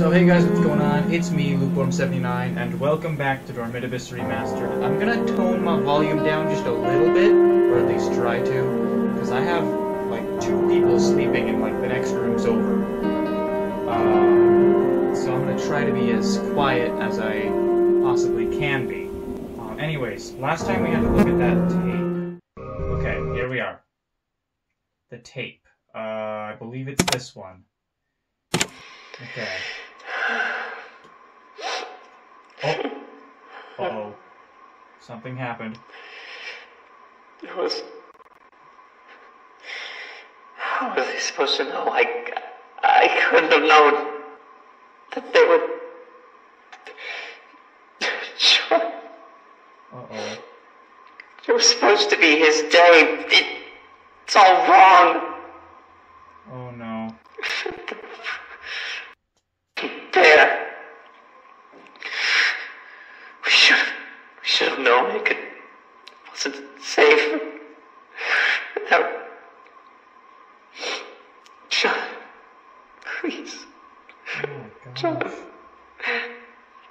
So hey guys, what's going on? It's me, Lukewarm79, and welcome back to Dormitabis Remastered. I'm gonna tone my volume down just a little bit, or at least try to, because I have like two people sleeping in like the next room's over. Um, so I'm gonna try to be as quiet as I possibly can be. Um, anyways, last time we had to look at that tape. Okay, here we are. The tape. Uh, I believe it's this one. Okay. Oh. Uh-oh. Something happened. It was. How was I supposed to know? I, I couldn't have known that they were. John, Uh-oh. it was supposed to be his day. It, it's all wrong. Oh no. There. We should have. We should have known it could. wasn't safe. Without. John. Please. Oh my John. gosh.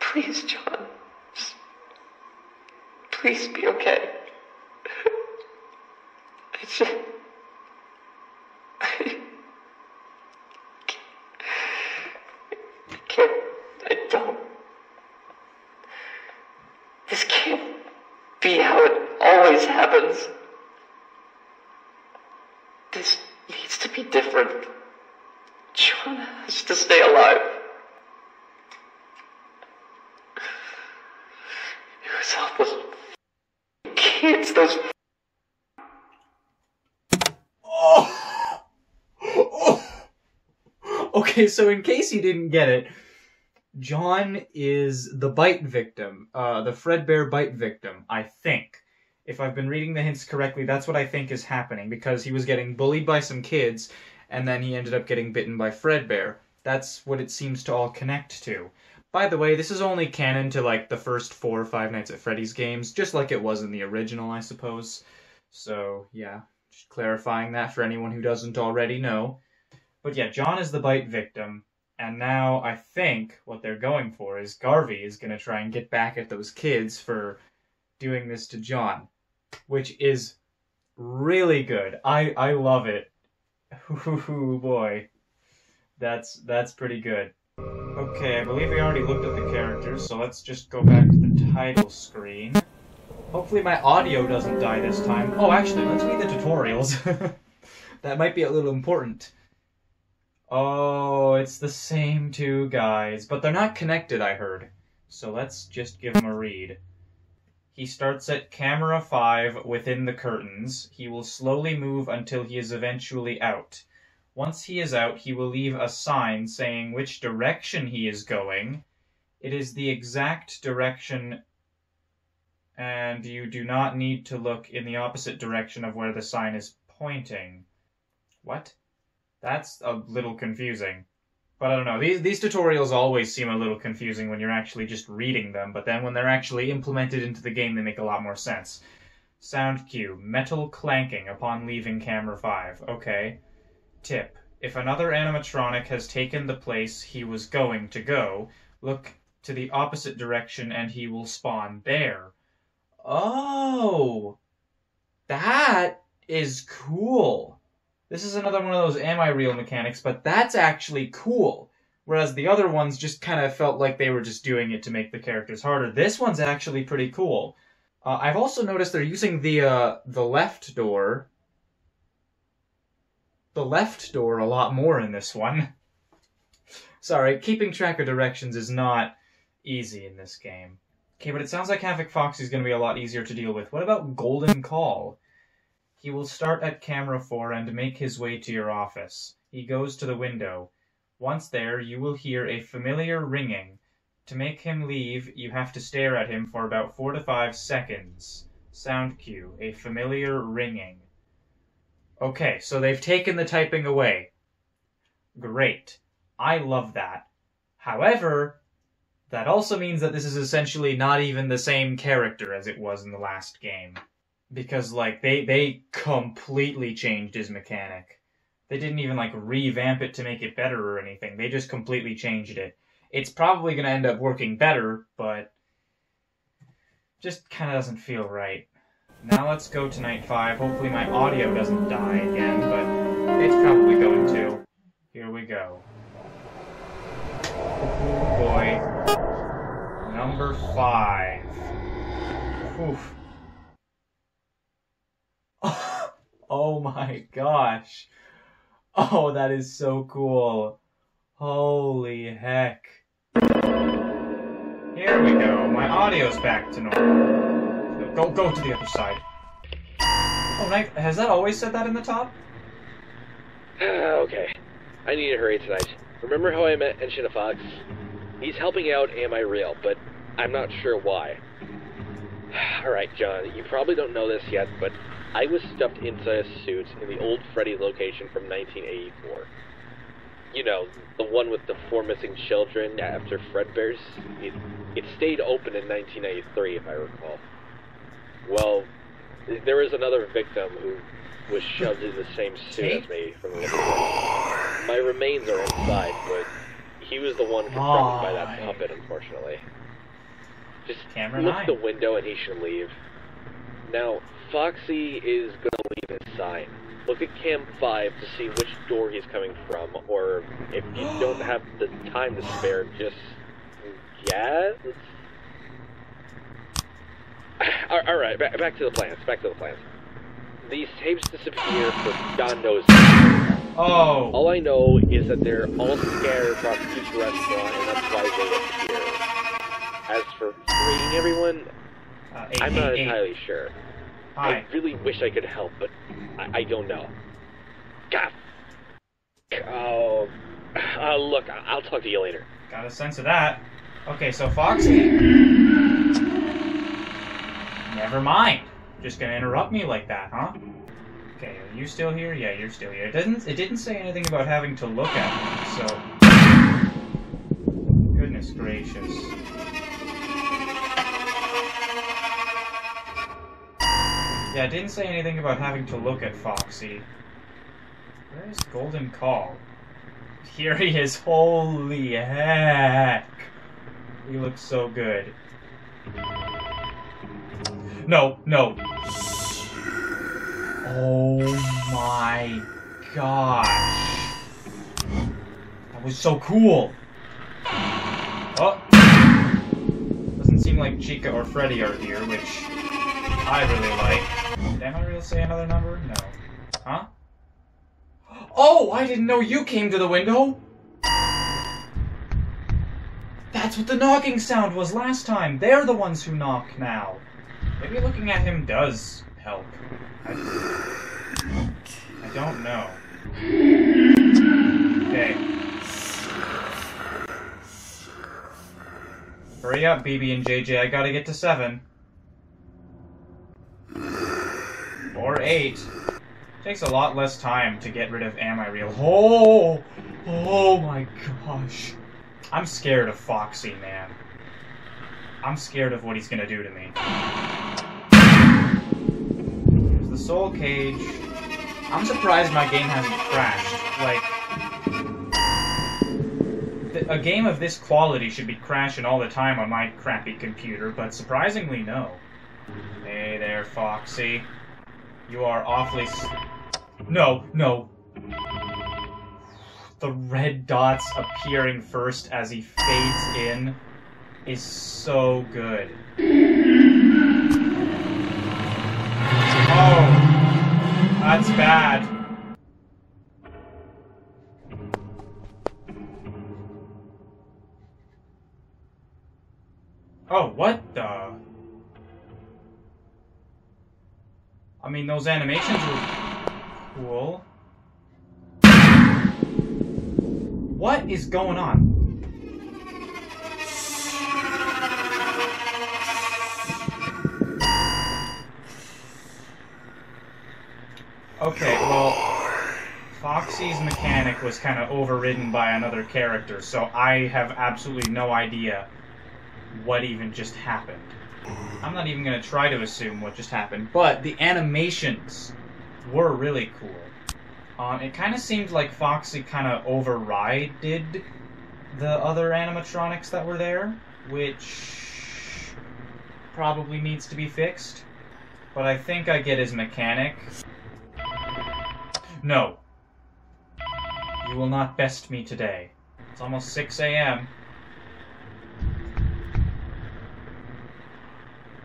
Please, John. Just please be okay. I just. I I don't. This can't be how it always happens. This needs to be different. John has to stay alive. It was all those kids, those Oh! oh! Okay, so in case you didn't get it, John is the bite victim, uh, the Fredbear bite victim, I think. If I've been reading the hints correctly, that's what I think is happening, because he was getting bullied by some kids, and then he ended up getting bitten by Fredbear. That's what it seems to all connect to. By the way, this is only canon to like the first four or five Nights at Freddy's games, just like it was in the original, I suppose. So, yeah, just clarifying that for anyone who doesn't already know. But yeah, John is the bite victim, and now I think what they're going for is Garvey is going to try and get back at those kids for doing this to John, which is really good. I I love it. Ooh boy, that's that's pretty good. Okay, I believe we already looked at the characters, so let's just go back to the title screen. Hopefully my audio doesn't die this time. Oh, actually, let's read the tutorials. that might be a little important. Oh, it's the same two guys, but they're not connected, I heard. So let's just give them a read. He starts at camera 5 within the curtains. He will slowly move until he is eventually out. Once he is out, he will leave a sign saying which direction he is going. It is the exact direction, and you do not need to look in the opposite direction of where the sign is pointing. What? That's a little confusing. But I don't know. These these tutorials always seem a little confusing when you're actually just reading them, but then when they're actually implemented into the game, they make a lot more sense. Sound cue: metal clanking upon leaving camera 5. Okay. Tip: If another animatronic has taken the place he was going to go, look to the opposite direction and he will spawn there. Oh, that is cool. This is another one of those am I real mechanics, but that's actually cool. Whereas the other ones just kind of felt like they were just doing it to make the characters harder. This one's actually pretty cool. Uh, I've also noticed they're using the uh, the left door, the left door a lot more in this one. Sorry, keeping track of directions is not easy in this game. Okay, but it sounds like Havoc Fox is going to be a lot easier to deal with. What about Golden Call? He will start at camera 4 and make his way to your office. He goes to the window. Once there, you will hear a familiar ringing. To make him leave, you have to stare at him for about 4 to 5 seconds. Sound cue, a familiar ringing. Okay, so they've taken the typing away. Great. I love that. However, that also means that this is essentially not even the same character as it was in the last game because like they they completely changed his mechanic. They didn't even like revamp it to make it better or anything. They just completely changed it. it's probably going to end up working better, but just kind of doesn't feel right. Now let's go to night five. Hopefully my audio doesn't die again, but it's probably going to. Here we go. Oh boy. Number five. Oof. Oh my gosh. Oh, that is so cool. Holy heck. Here we go. My audio's back to normal. Go, go to the other side. Oh, Knife, has that always said that in the top? Uh, okay. I need to hurry tonight. Remember how I met Enchina Fox? He's helping out Am I Real, but I'm not sure why. Alright, John, you probably don't know this yet, but I was stuffed inside a suit in the old Freddy location from 1984. You know, the one with the four missing children after Fredbear's. It, it stayed open in 1993, if I recall. Well, there was another victim who was shoved in the same suit as me from the. My remains are inside, but he was the one confronted by that puppet, unfortunately. Just Camera look nine. the window and he should leave. Now, Foxy is gonna leave his sign. Look at cam 5 to see which door he's coming from, or if you don't have the time to spare, just guess? Alright, back, back to the plans, back to the plans. These tapes disappear for God knows Oh. all I know is that they're all scattered across each restaurant, and that's why they appear. As for rating everyone, Uh, eight, I'm not eight, eight. entirely sure. Hi. I really wish I could help, but I, I don't know. God. Oh. Uh, look, I'll talk to you later. Got a sense of that. Okay, so Foxy. Never mind. Just gonna interrupt me like that, huh? Okay, are you still here? Yeah, you're still here. It didn't. It didn't say anything about having to look at me. So. Goodness gracious. Yeah, it didn't say anything about having to look at Foxy. Where is Golden Call? Here he is. Holy heck. He looks so good. No, no. Oh my gosh. That was so cool. Oh. Doesn't seem like Chica or Freddy are here, which I really like. Am I real say another number? No. Huh? Oh, I didn't know you came to the window. That's what the knocking sound was last time. They're the ones who knock now. Maybe looking at him does help. I, I don't know. Okay. Hurry up, BB and JJ. I gotta get to seven. Or eight. Takes a lot less time to get rid of Am I Real. Oh! Oh my gosh. I'm scared of Foxy, man. I'm scared of what he's gonna do to me. There's the Soul Cage. I'm surprised my game hasn't crashed. Like, a game of this quality should be crashing all the time on my crappy computer, but surprisingly, no. Hey there, Foxy. You are awfully. No, no. The red dots appearing first as he fades in is so good. Oh, that's bad. Oh, what the? I mean, those animations were cool. What is going on? Okay, well, Foxy's mechanic was kind of overridden by another character, so I have absolutely no idea what even just happened. I'm not even to try to assume what just happened, but the animations were really cool. Um, it kind of seemed like Foxy kind of overrided the other animatronics that were there, which probably needs to be fixed. But I think I get his mechanic. No. You will not best me today. It's almost 6 a.m.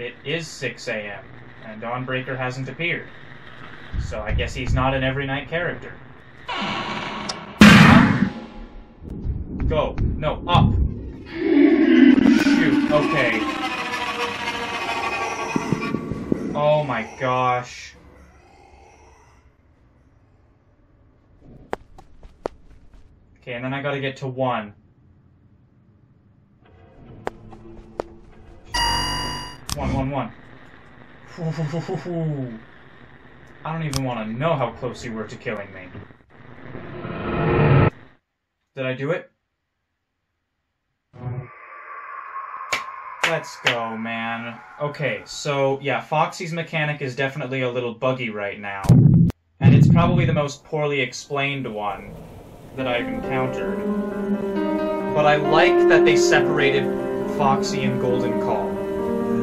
It is 6 a.m., and Dawnbreaker hasn't appeared. So I guess he's not an every night character. Go. No, up. Shoot, okay. Oh my gosh. Okay, and then I gotta get to one. One, one, one. I don't even want to know how close you were to killing me. Did I do it? Let's go, man. Okay, so yeah, Foxy's mechanic is definitely a little buggy right now. And it's probably the most poorly explained one that I've encountered. But I like that they separated Foxy and Golden Call.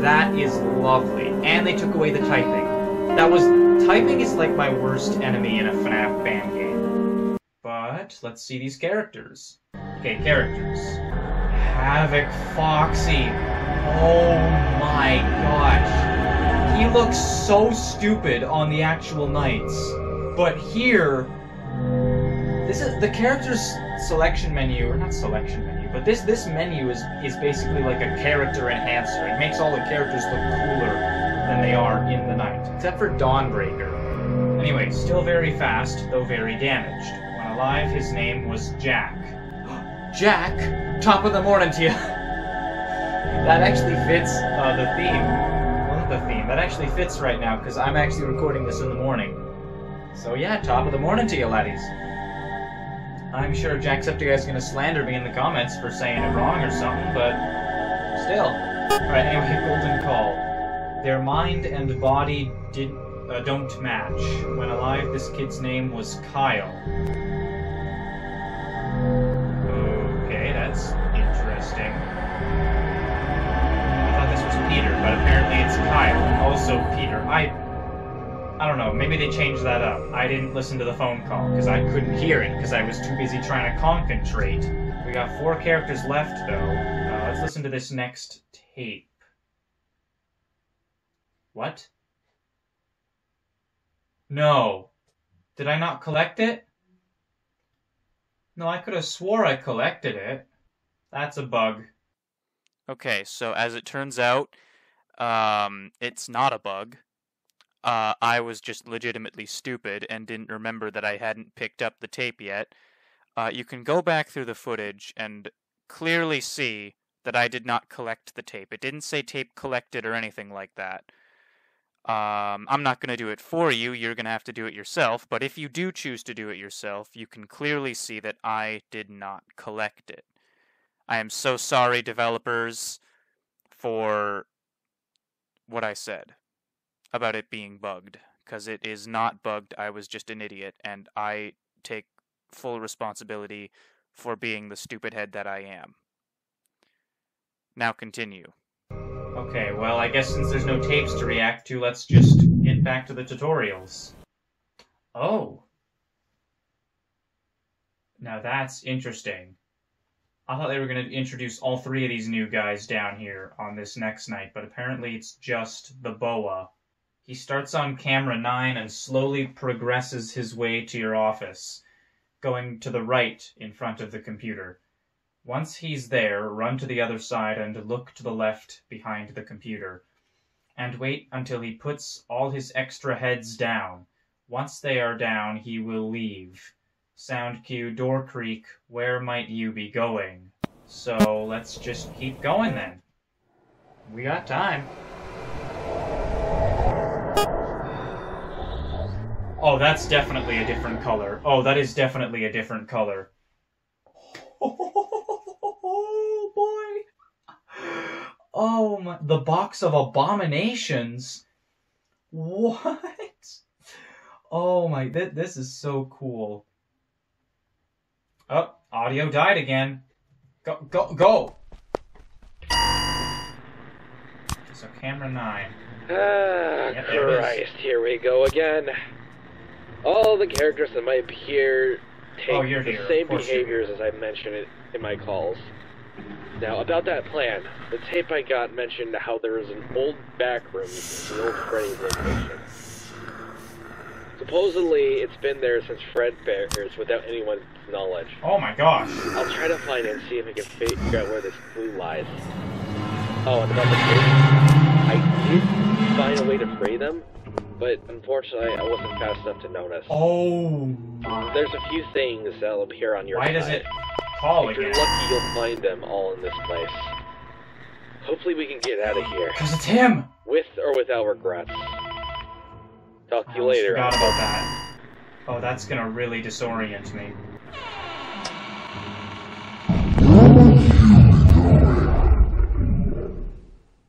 That is lovely. And they took away the typing. That was typing is like my worst enemy in a FNAF fan game. But let's see these characters. Okay, characters. Havoc Foxy. Oh my gosh. He looks so stupid on the actual nights. But here this is the characters selection menu or not selection menu, but this this menu is is basically like a character enhancer. It makes all the characters look cooler than they are in the night, except for Dawnbreaker. Anyway, still very fast, though very damaged. When alive, his name was Jack. Jack, top of the morning to you. that actually fits uh, the theme. The theme. That actually fits right now because I'm actually recording this in the morning. So yeah, top of the morning to you, laddies. I'm sure Jacksepticeye is going to slander me in the comments for saying it wrong or something, but still. Alright, anyway, Golden Call. Their mind and body did uh, don't match. When alive, this kid's name was Kyle. Okay, that's interesting. I thought this was Peter, but apparently it's Kyle. Also Peter. I I don't know, maybe they changed that up. I didn't listen to the phone call because I couldn't hear it because I was too busy trying to concentrate. We got four characters left though. Uh, let's listen to this next tape. What? No. Did I not collect it? No, I could have swore I collected it. That's a bug. Okay, so as it turns out, um, it's not a bug. Uh, I was just legitimately stupid and didn't remember that I hadn't picked up the tape yet. Uh, you can go back through the footage and clearly see that I did not collect the tape. It didn't say tape collected or anything like that. Um, I'm not going to do it for you, you're going to have to do it yourself, but if you do choose to do it yourself, you can clearly see that I did not collect it. I am so sorry, developers, for what I said about it being bugged, because it is not bugged. I was just an idiot, and I take full responsibility for being the stupid head that I am. Now continue. Okay, well, I guess since there's no tapes to react to, let's just get back to the tutorials. Oh. Now that's interesting. I thought they were going to introduce all three of these new guys down here on this next night, but apparently it's just the boa. He starts on camera 9 and slowly progresses his way to your office, going to the right in front of the computer. Once he's there, run to the other side and look to the left behind the computer. And wait until he puts all his extra heads down. Once they are down, he will leave. Sound cue, door creak, where might you be going? So let's just keep going then. We got time. Oh, that's definitely a different color. Oh, that is definitely a different color. Oh boy. Oh my, the box of abominations. What? Oh my, th- this is so cool. Oh, audio died again. Go, go, go! So camera nine. Ah, Yep, there it is. Christ, here we go again. All the characters that might appear take Oh, the here. Same behaviors as I mentioned it in my calls. Now, about that plan, the tape I got mentioned how there is an old back room in the old Freddy's location. Supposedly, it's been there since Fred Bears without anyone's knowledge. Oh my gosh. I'll try to find it and see if I can figure out where this clue lies. Oh, and about the kids, I did find a way to free them, but unfortunately I wasn't fast enough to notice. Oh. There's a few things that'll appear on your Why does it call If you're lucky, you'll find them all in this place. Hopefully we can get out of here, Because it's him! with or without regrets. Talk to you oh, almost later. forgot about that. Oh, that's gonna really disorient me.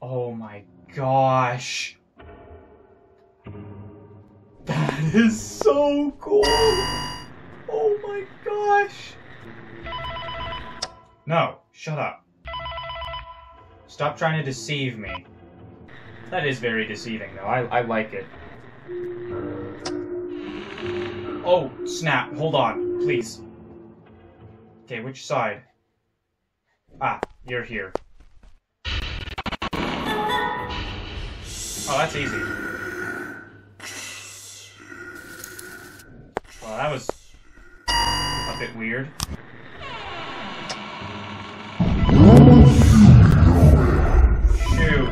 Oh my gosh. That is so cool. Oh my gosh. No, shut up. Stop trying to deceive me. That is very deceiving, though. I, I like it. Oh, snap. Hold on, please. Okay, which side? Ah, you're here. Oh, that's easy. Well, that was a bit weird. Shoot.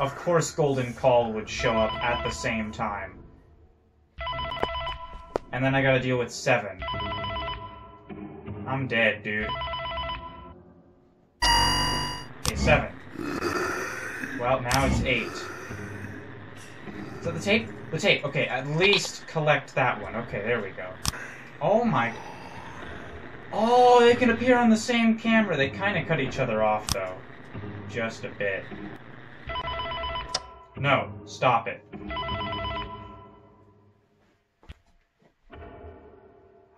Of course Golden Call would show up at the same time. And then I gotta deal with seven. I'm dead, dude. Okay, seven. Well, now it's eight. So the tape? The tape. Okay, at least collect that one. Okay, there we go. Oh my... Oh, they can appear on the same camera. They kind of cut each other off, though. Just a bit. No, stop it.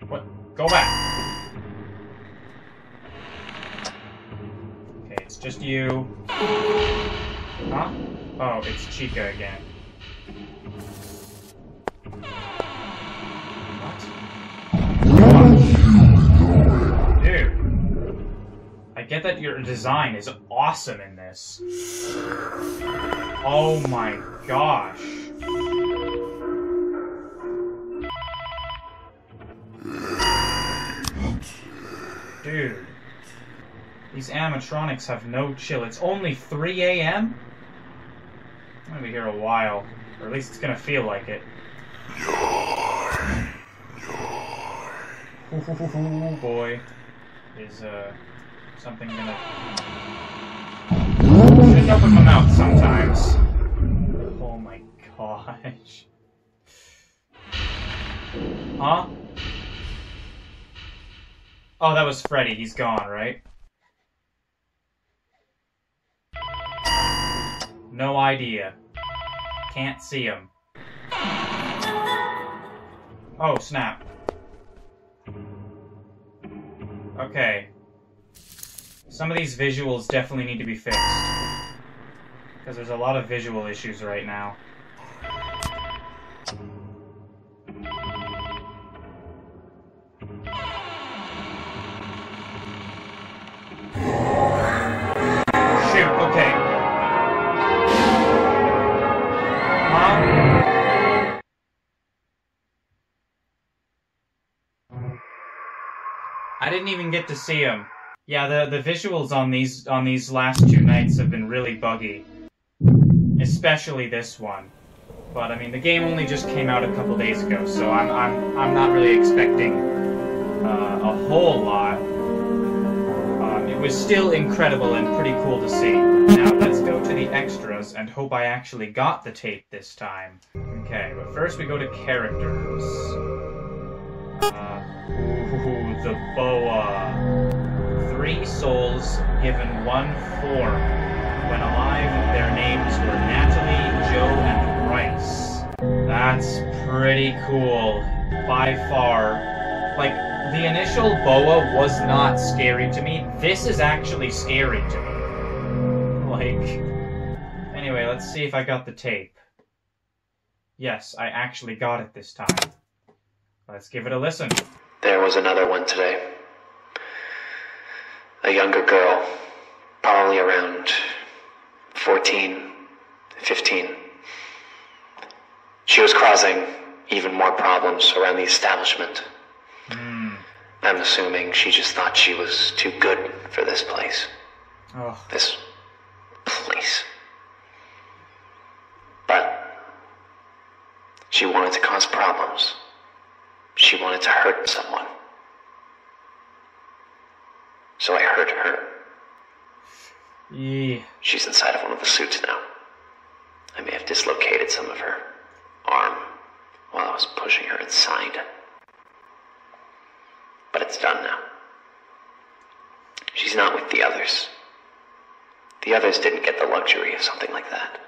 What? Go back. Okay, it's just you. Huh? Oh, it's Chica again. I get that your design is awesome in this. Oh my gosh. Dude. These animatronics have no chill. It's only 3 a.m.? I'm gonna be here a while. Or at least it's gonna feel like it. Ooh, boy. Is, uh, something gonna... Shouldn't open my mouth sometimes. Oh my gosh. Huh? Oh, that was Freddy. He's gone, right? No idea. Can't see him. Oh, snap. Okay. Some of these visuals definitely need to be fixed. Because there's a lot of visual issues right now. Didn't even get to see him. Yeah, the the visuals on these on these last two nights have been really buggy. Especially this one. But I mean, the game only just came out a couple days ago, so I'm I'm I'm not really expecting uh, a whole lot. Um, it was still incredible and pretty cool to see. Now let's go to the extras and hope I actually got the tape this time. Okay, but first we go to characters. Uh, ooh, the boa. Three souls given one form. When alive, their names were Natalie, Joe, and Bryce. That's pretty cool. By far. Like, the initial boa was not scary to me. This is actually scary to me. Like, anyway, let's see if I got the tape. Yes, I actually got it this time. Let's give it a listen. There was another one today. A younger girl, probably around 14, 15. She was causing even more problems around the establishment. Hmm. I'm assuming she just thought she was too good for this place. Oh, This place. But she wanted to cause problems. She wanted to hurt someone. So I hurt her. yeah. She's inside of one of the suits now. I may have dislocated some of her arm while I was pushing her inside. But it's done now. She's not with the others. The others didn't get the luxury of something like that.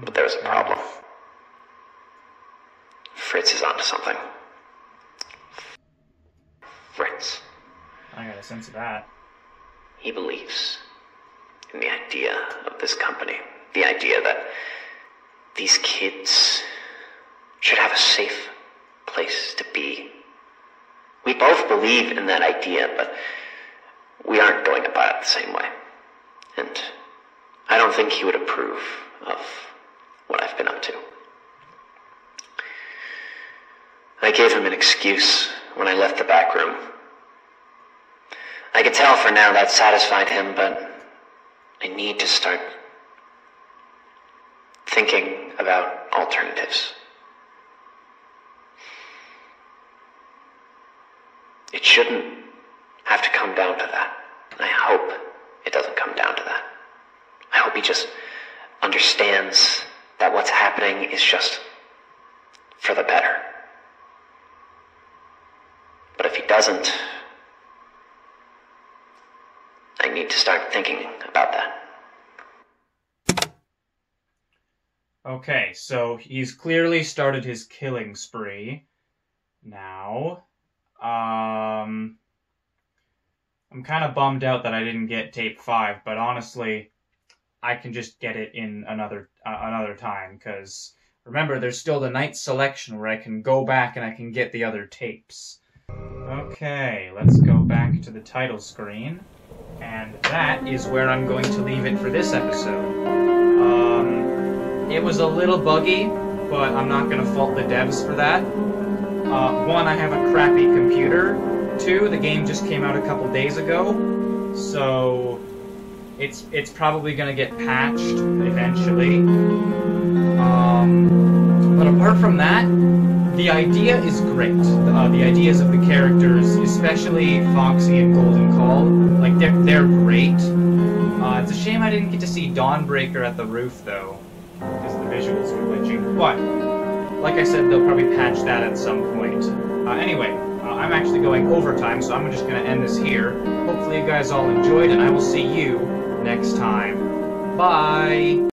But there's a problem. Fritz is onto something. Fritz. I got a sense of that. He believes in the idea of this company. The idea that these kids should have a safe place to be. We both believe in that idea, but we aren't going about it the same way. And I don't think he would approve of what I've been up to. I gave him an excuse when I left the back room. I could tell for now that satisfied him, but I need to start thinking about alternatives. It shouldn't have to come down to that. I hope it doesn't come down to that. I hope he just understands that what's happening is just for the better. But if he doesn't, I need to start thinking about that. Okay, so he's clearly started his killing spree. Now, um, I'm kind of bummed out that I didn't get tape five, but honestly, I can just get it in another uh, another time because remember, there's still the night selection where I can go back and I can get the other tapes. Okay, let's go back to the title screen, and that is where I'm going to leave it for this episode. Um, it was a little buggy, but I'm not going to fault the devs for that. Uh, one, I have a crappy computer. Two, the game just came out a couple days ago, so it's it's probably going to get patched eventually. Um, but apart from that, the idea is great. Uh, the ideas of the characters, especially Foxy and Golden Call, like they're they're great. Uh, it's a shame I didn't get to see Dawnbreaker at the roof though, because the visuals were glitching. But like I said, they'll probably patch that at some point. Uh, anyway, uh, I'm actually going overtime, so I'm just going to end this here. Hopefully, you guys all enjoyed, and I will see you next time. Bye.